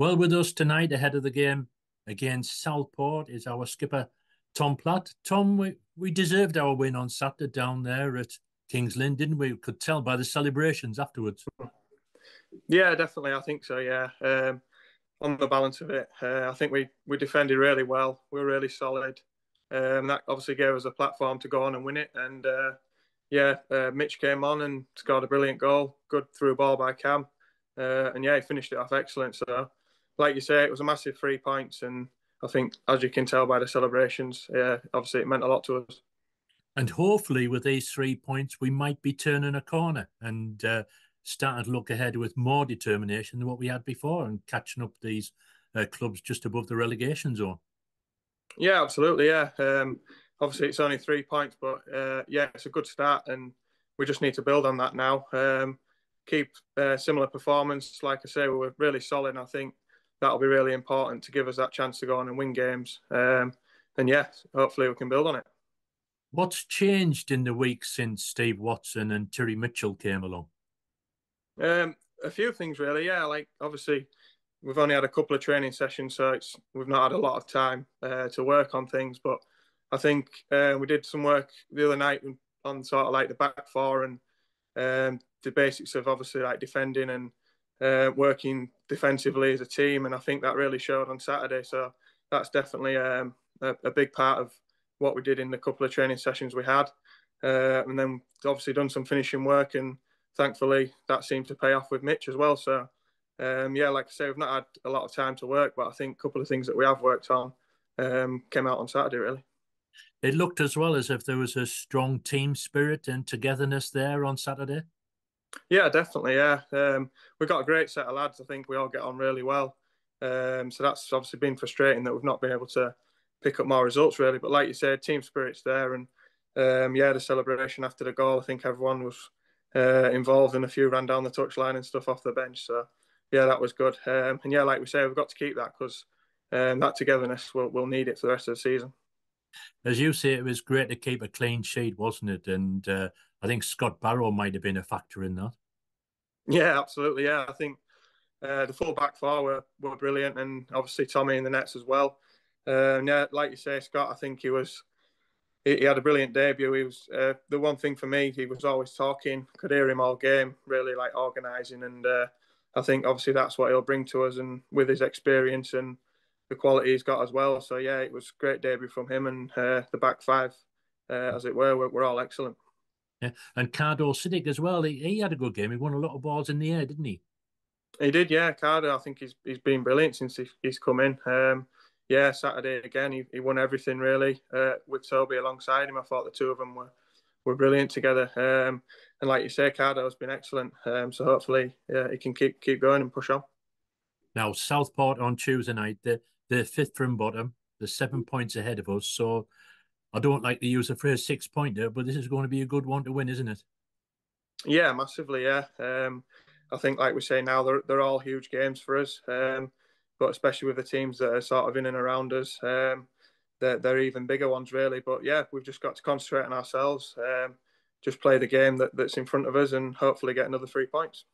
Well, with us tonight ahead of the game against Southport is our skipper, Tom Platt. Tom, we, we deserved our win on Saturday down there at Kings Lynn, didn't we? we could tell by the celebrations afterwards. Yeah, definitely. I think so, yeah. Um, on the balance of it, uh, I think we, we defended really well. We were really solid. Um, that obviously gave us a platform to go on and win it. And uh, yeah, uh, Mitch came on and scored a brilliant goal. Good through ball by Cam. Uh, and yeah, he finished it off excellent. So like you say, it was a massive three points, and I think, as you can tell by the celebrations, yeah, obviously it meant a lot to us. And hopefully, with these three points, we might be turning a corner and uh, starting to look ahead with more determination than what we had before, and catching up these uh, clubs just above the relegation zone. Yeah, absolutely. Yeah, um, obviously it's only three points, but uh, yeah, it's a good start, and we just need to build on that now. Um, keep uh, similar performance. Like I say, we were really solid. I think that'll be really important to give us that chance to go on and win games. Um, and yeah, hopefully we can build on it. What's changed in the week since Steve Watson and Terry Mitchell came along? Um, a few things really. Yeah, like obviously we've only had a couple of training sessions, so it's we've not had a lot of time uh, to work on things. But I think uh, we did some work the other night on sort of like the back four and um, the basics of obviously like defending and uh, working defensively as a team, and I think that really showed on Saturday. So that's definitely um, a, a, big part of what we did in the couple of training sessions we had, uh, and then obviously done some finishing work, and thankfully that seemed to pay off with Mitch as well. So um, yeah, like I say, we've not had a lot of time to work, but I think a couple of things that we have worked on um, came out on Saturday really. It looked as well as if there was a strong team spirit and togetherness there on Saturday. Yeah, definitely. Yeah, um, we've got a great set of lads. I think we all get on really well. Um, so that's obviously been frustrating that we've not been able to pick up more results really. But like you said, team spirit's there, and um, yeah, the celebration after the goal. I think everyone was uh, involved, and a few ran down the touchline and stuff off the bench. So yeah, that was good. Um, and yeah, like we say, we've got to keep that because um, that togetherness we'll, we'll need it for the rest of the season. As you say, it was great to keep a clean sheet, wasn't it? And uh, I think Scott Barrow might have been a factor in that. Yeah, absolutely. Yeah, I think uh, the full back four were, were brilliant, and obviously Tommy in the nets as well. Um, yeah, like you say, Scott, I think he was he, he had a brilliant debut. He was uh, the one thing for me. He was always talking. Could hear him all game. Really like organising, and uh, I think obviously that's what he'll bring to us, and with his experience and the quality he's got as well. So yeah, it was great debut from him, and uh, the back five, uh, as it were, were, were all excellent. Yeah. And Cardo Siddick as well. He, he had a good game. He won a lot of balls in the air, didn't he? He did, yeah. Cardo, I think he's he's been brilliant since he, he's come in. Um, yeah, Saturday again, he, he won everything really uh, with Toby alongside him. I thought the two of them were were brilliant together. Um, and like you say, Cardo's been excellent. Um, so hopefully, yeah, he can keep keep going and push on. Now Southport on Tuesday night, they're, they're fifth from bottom. They're seven points ahead of us. So I don't like to use the phrase six pointer, but this is going to be a good one to win, isn't it? Yeah, massively. Yeah. Um, I think, like we say now, they're, they're all huge games for us. Um, but especially with the teams that are sort of in and around us, um, they're, they're even bigger ones, really. But yeah, we've just got to concentrate on ourselves, um, just play the game that, that's in front of us, and hopefully get another three points.